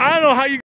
I don't know how you